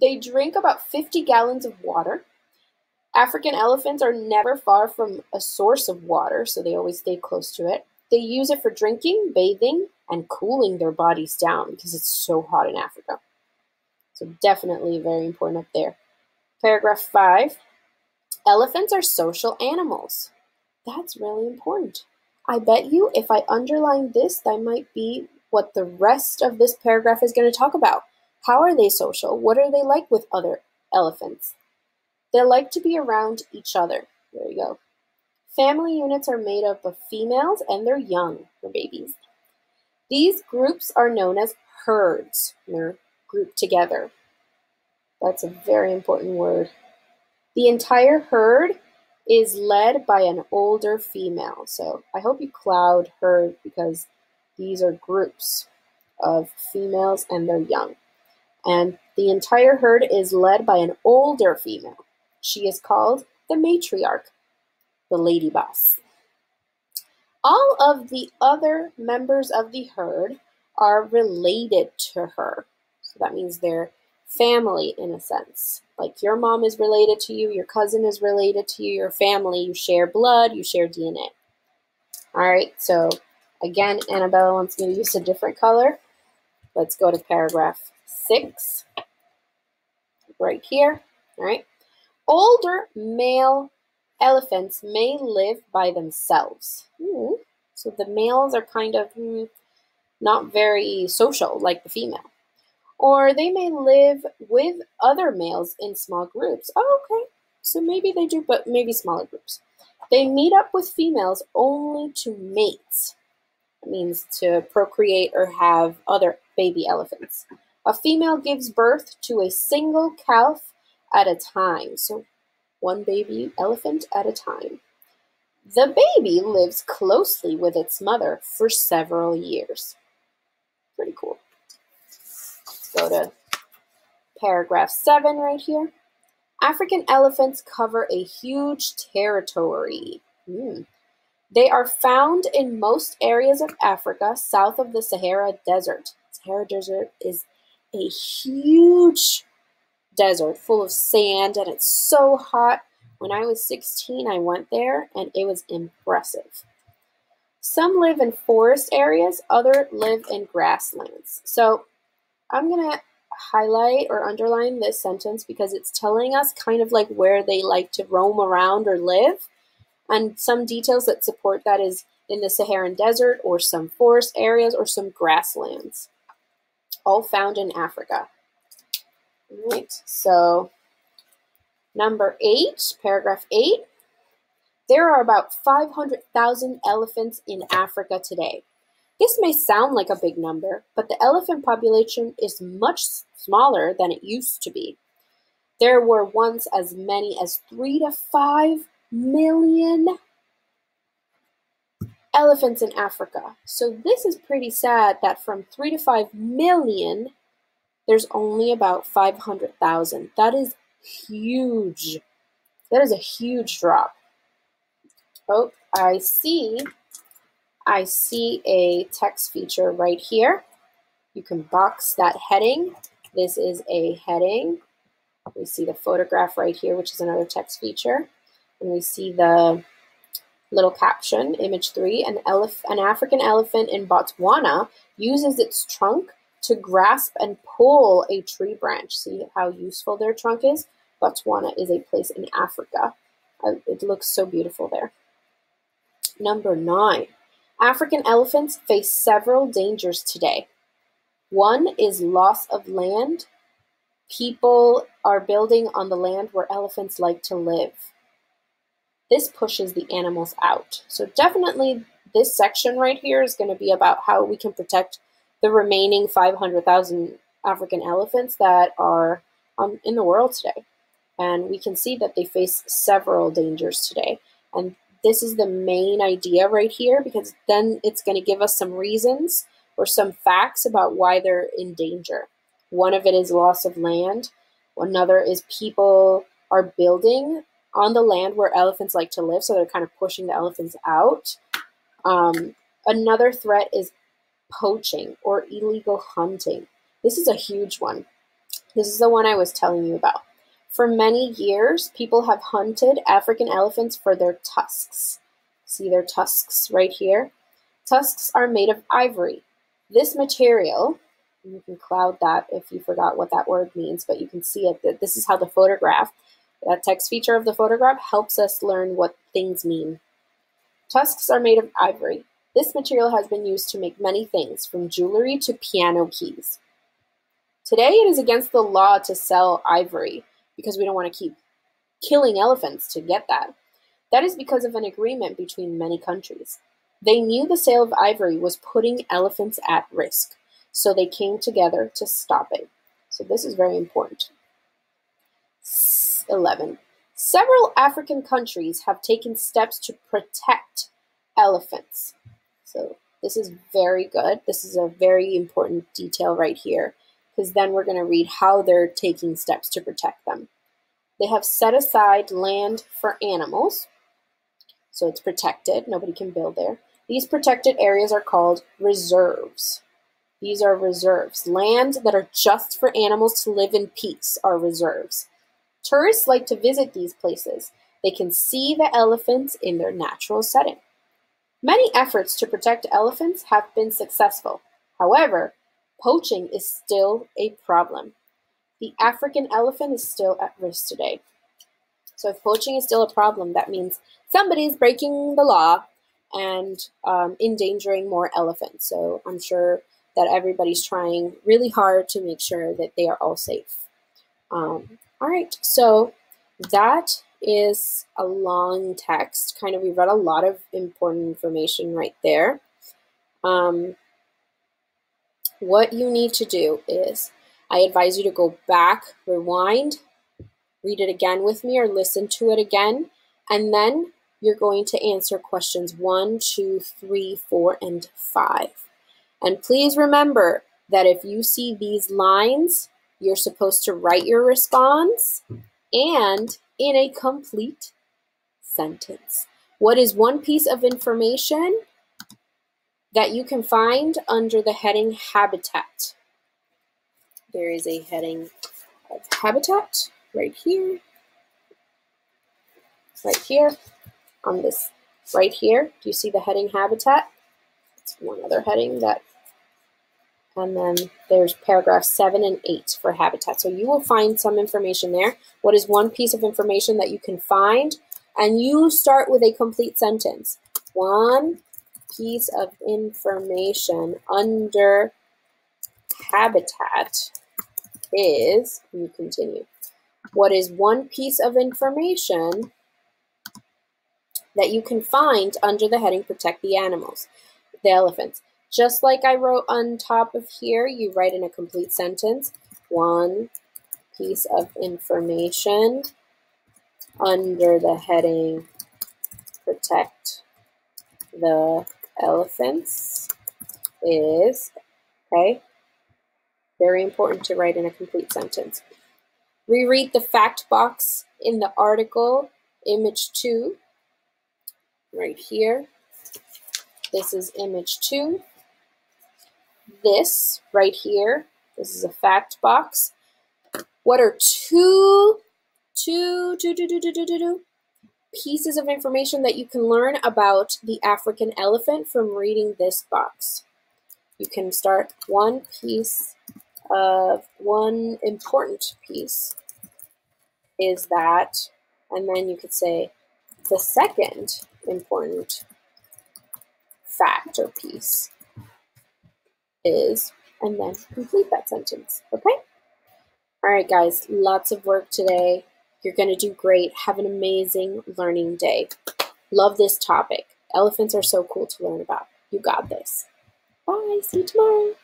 They drink about 50 gallons of water. African elephants are never far from a source of water, so they always stay close to it. They use it for drinking, bathing, and cooling their bodies down because it's so hot in Africa. So, definitely very important up there. Paragraph 5 Elephants are social animals. That's really important. I bet you if I underline this, that might be what the rest of this paragraph is going to talk about. How are they social? What are they like with other elephants? They like to be around each other. There you go. Family units are made up of females and their young, their babies. These groups are known as herds. They're grouped together. That's a very important word. The entire herd is led by an older female. So I hope you cloud herd because these are groups of females and their young. And the entire herd is led by an older female. She is called the matriarch the lady boss. All of the other members of the herd are related to her. So that means they're family in a sense. Like your mom is related to you, your cousin is related to you, your family, you share blood, you share DNA. All right, so again, Annabella wants me to use a different color. Let's go to paragraph six, right here. Right. Older male Elephants may live by themselves. Hmm. So the males are kind of hmm, not very social like the female. Or they may live with other males in small groups. Oh, okay. So maybe they do, but maybe smaller groups. They meet up with females only to mate. That means to procreate or have other baby elephants. A female gives birth to a single calf at a time. So one baby elephant at a time. The baby lives closely with its mother for several years. Pretty cool. Let's go to paragraph 7 right here. African elephants cover a huge territory. Mm. They are found in most areas of Africa south of the Sahara Desert. Sahara Desert is a huge desert full of sand and it's so hot. When I was 16, I went there and it was impressive. Some live in forest areas, others live in grasslands. So I'm going to highlight or underline this sentence because it's telling us kind of like where they like to roam around or live. And some details that support that is in the Saharan desert or some forest areas or some grasslands, all found in Africa. Right, so number eight, paragraph eight. There are about 500,000 elephants in Africa today. This may sound like a big number, but the elephant population is much smaller than it used to be. There were once as many as 3 to 5 million elephants in Africa. So this is pretty sad that from 3 to 5 million there's only about 500,000. That is huge. That is a huge drop. Oh, I see. I see a text feature right here. You can box that heading. This is a heading. We see the photograph right here, which is another text feature. And we see the little caption, image three, an, elef- an African elephant in Botswana uses its trunk to grasp and pull a tree branch. See how useful their trunk is? Botswana is a place in Africa. Uh, it looks so beautiful there. Number nine, African elephants face several dangers today. One is loss of land. People are building on the land where elephants like to live. This pushes the animals out. So definitely this section right here is going to be about how we can protect the remaining 500,000 African elephants that are um, in the world today. And we can see that they face several dangers today. And this is the main idea right here because then it's going to give us some reasons or some facts about why they're in danger. One of it is loss of land. Another is people are building on the land where elephants like to live, so they're kind of pushing the elephants out. Um, another threat is poaching or illegal hunting. This is a huge one. This is the one I was telling you about. For many years, people have hunted African elephants for their tusks. See their tusks right here? Tusks are made of ivory. This material, you can cloud that if you forgot what that word means, but you can see it. This is how the photograph, that text feature of the photograph helps us learn what things mean. Tusks are made of ivory. This material has been used to make many things, from jewelry to piano keys. Today, it is against the law to sell ivory because we don't want to keep killing elephants to get that. That is because of an agreement between many countries. They knew the sale of ivory was putting elephants at risk, so they came together to stop it. So, this is very important. 11. Several African countries have taken steps to protect elephants. So, this is very good. This is a very important detail right here because then we're going to read how they're taking steps to protect them. They have set aside land for animals, so it's protected. Nobody can build there. These protected areas are called reserves. These are reserves. Land that are just for animals to live in peace are reserves. Tourists like to visit these places. They can see the elephants in their natural setting. Many efforts to protect elephants have been successful. However, poaching is still a problem. The African elephant is still at risk today. So if poaching is still a problem, that means somebody is breaking the law and um, endangering more elephants. So I'm sure that everybody's trying really hard to make sure that they are all safe. Um, all right, so that is a long text. Kind of, we read a lot of important information right there. Um, what you need to do is I advise you to go back, rewind, read it again with me or listen to it again, and then you're going to answer questions one, two, three, four, and five. And please remember that if you see these lines, you're supposed to write your response and in a complete sentence. What is one piece of information that you can find under the heading Habitat? there is a heading of habitat right here, right here, on this, right here. Do you see the heading habitat? It's one other heading that, and then there's paragraph seven and eight for habitat. So you will find some information there. What is one piece of information that you can find? And you start with a complete sentence. One piece of information under habitat is, you continue, what is one piece of information that you can find under the heading Protect the Animals, the elephants. Just like I wrote on top of here, you write in a complete sentence, one piece of information under the heading Protect the Elephants is, okay, very important to write in a complete sentence. Reread the fact box in the article, image 2, right here. This is image 2. This right here, this is a fact box. What are two, two, two, two, two, two, two, two, two pieces of information that you can learn about the African elephant from reading this box? You can start one piece of one important piece is that, and then you could say the second important fact or piece is, and then complete that sentence. Okay? All right, guys, lots of work today. You're going to do great. Have an amazing learning day. Love this topic. Elephants are so cool to learn about. You got this. Bye. See you tomorrow.